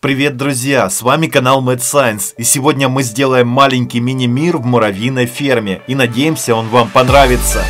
Привет, друзья! С вами канал Mad Science, и сегодня мы сделаем маленький мини-мир в муравьиной ферме, и надеемся, он вам понравится.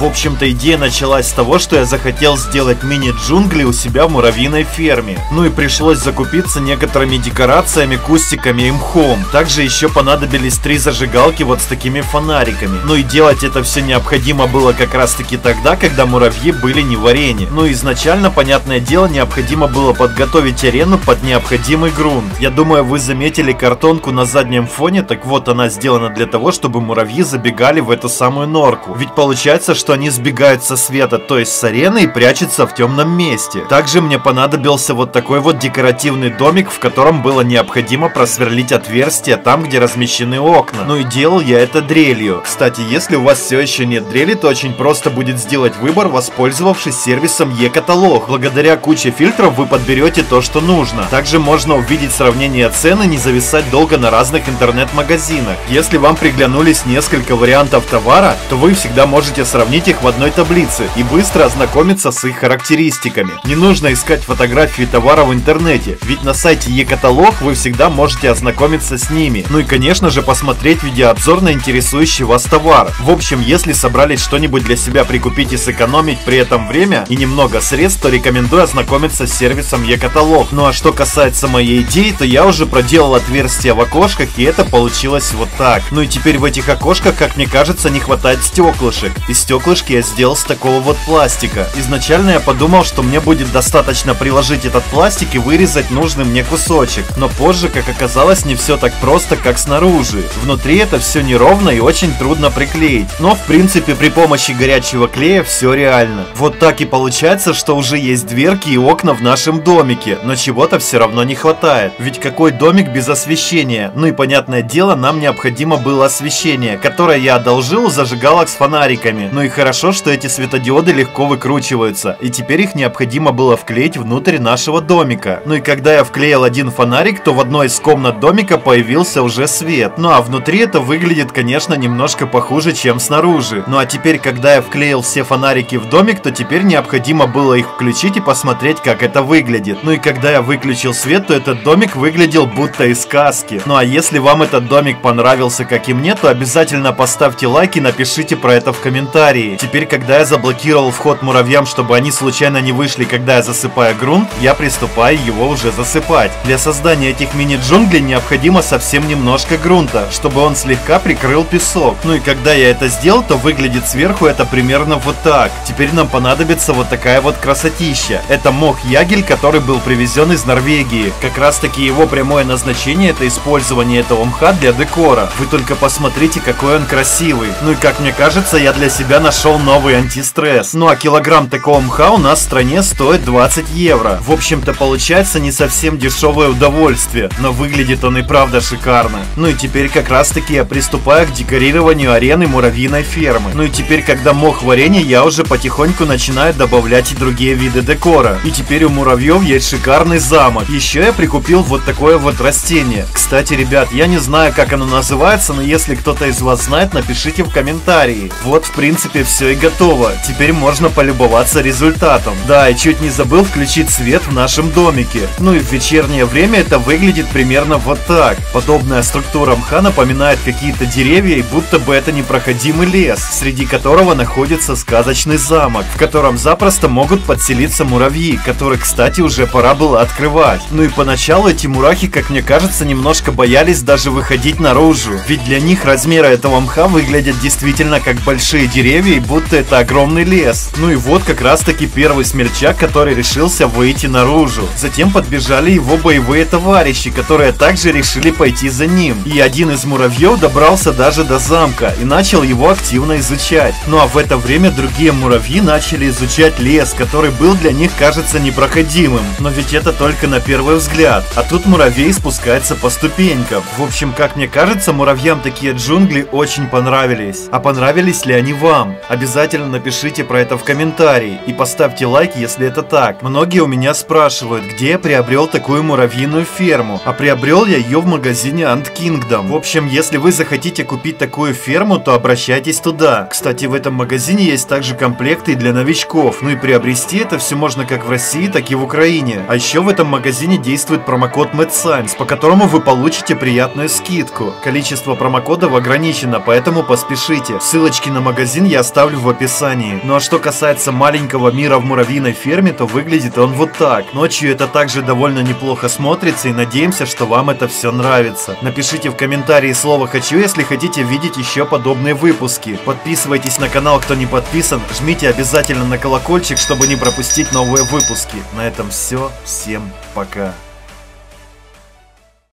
В общем-то, идея началась с того, что я захотел сделать мини-джунгли у себя в муравьиной ферме. Ну и пришлось закупиться некоторыми декорациями, кустиками и мхом. Также еще понадобились три зажигалки вот с такими фонариками. Ну и делать это все необходимо было как раз таки тогда, когда муравьи были не в арене. Ну изначально, понятное дело, необходимо было подготовить арену под необходимый грунт. Я думаю, вы заметили картонку на заднем фоне, так вот она сделана для того, чтобы муравьи забегали в эту самую норку. Ведь получается, что что они сбегают со света, то есть с арены и прячутся в темном месте. Также мне понадобился вот такой вот декоративный домик, в котором было необходимо просверлить отверстия там, где размещены окна. Ну и делал я это дрелью. Кстати, если у вас все еще нет дрели, то очень просто будет сделать выбор, воспользовавшись сервисом e-каталог. Благодаря куче фильтров вы подберете то, что нужно. Также можно увидеть сравнение цен и не зависать долго на разных интернет-магазинах. Если вам приглянулись несколько вариантов товара, то вы всегда можете сравнить сравнить их в одной таблице и быстро ознакомиться с их характеристиками. Не нужно искать фотографии товара в интернете, ведь на сайте e-каталог вы всегда можете ознакомиться с ними. Ну и конечно же посмотреть видеообзор на интересующий вас товар. В общем, если собрались что-нибудь для себя прикупить и сэкономить при этом время и немного средств, то рекомендую ознакомиться с сервисом e-каталог. Ну а что касается моей идеи, то я уже проделал отверстия в окошках и это получилось вот так. Ну и теперь в этих окошках, как мне кажется, не хватает стеклышек. И стекла вспышки я сделал с такого вот пластика. Изначально я подумал, что мне будет достаточно приложить этот пластик и вырезать нужный мне кусочек. Но позже, как оказалось, не все так просто, как снаружи. Внутри это все неровно и очень трудно приклеить. Но в принципе при помощи горячего клея все реально. Вот так и получается, что уже есть дверки и окна в нашем домике, но чего-то все равно не хватает. Ведь какой домик без освещения? Ну и понятное дело, нам необходимо было освещение, которое я одолжил у зажигалок с фонариками. Ну и хорошо, что эти светодиоды легко выкручиваются, и теперь их необходимо было вклеить внутрь нашего домика. Ну и когда я вклеил один фонарик, то в одной из комнат домика появился уже свет. Ну а внутри это выглядит, конечно, немножко похуже, чем снаружи. Ну а теперь, когда я вклеил все фонарики в домик, то теперь необходимо было их включить и посмотреть, как это выглядит. Ну и когда я выключил свет, то этот домик выглядел будто из сказки. Ну а если вам этот домик понравился, как и мне, то обязательно поставьте лайк и напишите про это в комментарии. Теперь, когда я заблокировал вход муравьям, чтобы они случайно не вышли, когда я засыпаю грунт, я приступаю его уже засыпать. Для создания этих мини-джунглей необходимо совсем немножко грунта, чтобы он слегка прикрыл песок. Ну и когда я это сделал, то выглядит сверху это примерно вот так. Теперь нам понадобится вот такая вот красотища. Это мох ягель, который был привезен из Норвегии. Как раз таки его прямое назначение это использование этого мха для декора. Вы только посмотрите, какой он красивый. Ну и как мне кажется, я для себя нашел нашел новый антистресс. Ну а килограмм такого мха у нас в стране стоит 20 евро. В общем-то получается не совсем дешевое удовольствие, но выглядит он и правда шикарно. Ну и теперь как раз таки я приступаю к декорированию арены муравьиной фермы. Ну и теперь когда мох в арене, я уже потихоньку начинаю добавлять и другие виды декора. И теперь у муравьев есть шикарный замок. Еще я прикупил вот такое вот растение. Кстати, ребят, я не знаю, как оно называется, но если кто-то из вас знает, напишите в комментарии. Вот, в принципе, все и готово. Теперь можно полюбоваться результатом. Да, и чуть не забыл включить свет в нашем домике. Ну и в вечернее время это выглядит примерно вот так. Подобная структура мха напоминает какие-то деревья и будто бы это непроходимый лес, среди которого находится сказочный замок, в котором запросто могут подселиться муравьи, которых, кстати, уже пора было открывать. Ну и поначалу эти мурахи, как мне кажется, немножко боялись даже выходить наружу, ведь для них размеры этого мха выглядят действительно как большие деревья будто это огромный лес. Ну и вот как раз таки первый смельчак, который решился выйти наружу. Затем подбежали его боевые товарищи, которые также решили пойти за ним. И один из муравьев добрался даже до замка и начал его активно изучать. Ну а в это время другие муравьи начали изучать лес, который был для них, кажется, непроходимым. Но ведь это только на первый взгляд. А тут муравей спускается по ступенькам. В общем, как мне кажется, муравьям такие джунгли очень понравились. А понравились ли они вам? Обязательно напишите про это в комментарии и поставьте лайк, если это так. Многие у меня спрашивают, где я приобрел такую муравьиную ферму, а приобрел я ее в магазине Ant Kingdom. В общем, если вы захотите купить такую ферму, то обращайтесь туда. Кстати, в этом магазине есть также комплекты для новичков, ну и приобрести это все можно как в России, так и в Украине. А еще в этом магазине действует промокод MadScience, по которому вы получите приятную скидку. Количество промокодов ограничено, поэтому поспешите. Ссылочки на магазин я оставлю в описании. Ну а что касается маленького мира в муравьиной ферме, то выглядит он вот так. Ночью это также довольно неплохо смотрится и надеемся, что вам это все нравится. Напишите в комментарии слово «хочу», если хотите видеть еще подобные выпуски. Подписывайтесь на канал, кто не подписан, жмите обязательно на колокольчик, чтобы не пропустить новые выпуски. На этом все, всем пока.